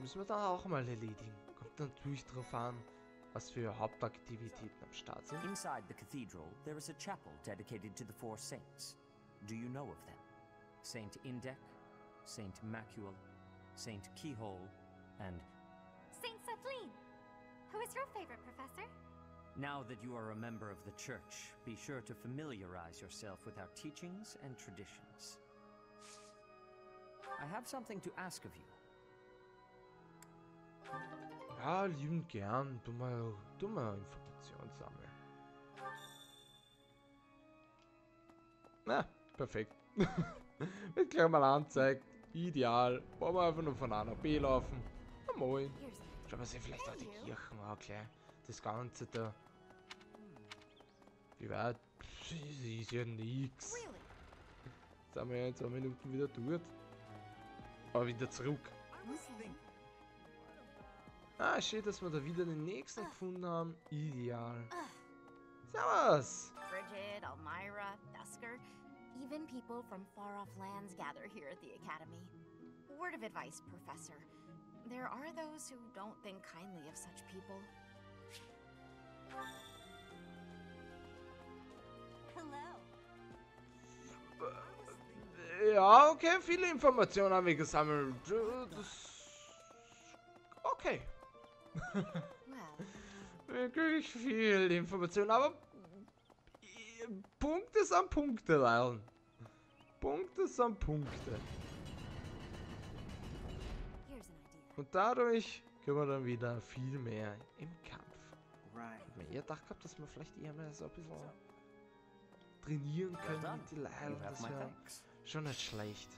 müssen wir dann auch mal erledigen. Kommt natürlich darauf an, was für Hauptaktivitäten am Start sind. Inside the cathedral, there is a chapel dedicated to the four saints. Do you know of them? Saint Indec, Saint Macuel, Saint Keyhole, and Saint Kathleen! Who is your favorite, Professor? now that you are a member of the church, be sure to familiarize yourself with our teachings and traditions. I have something to ask of you. Ja, lieben gern. Du mal, du mal Informationen sammeln. Na, perfekt. Wird gleich mal anzeigt. Ideal. Wollen wir einfach nur von A nach B laufen. Na moin. Schauen wir sich vielleicht auch die Kirchen an, gleich. Das Ganze da. Wie weit? Das ist ja nix. Jetzt sind wir ja in zwei Minuten wieder dort. Aber wieder zurück. Ah, schön, dass wir da wieder den nächsten gefunden haben. Ideal. Servus! Frigid, Elmira, Thusker, even people from far off lands gather here at the Academy. Word of advice, Professor. There are those who don't think kindly of such people. Hello. Ja, okay, viele Informationen haben wir gesammelt. Das... Okay. Wirklich viel Information, aber... Punkte sind Punkte, Leon. Punkte sind Punkte. Und dadurch können wir dann wieder viel mehr im Kampf. Right. Ich hab mir eher gedacht gehabt, dass wir vielleicht eher mal so ein bisschen trainieren können mit den have Das wäre schon nicht schlecht.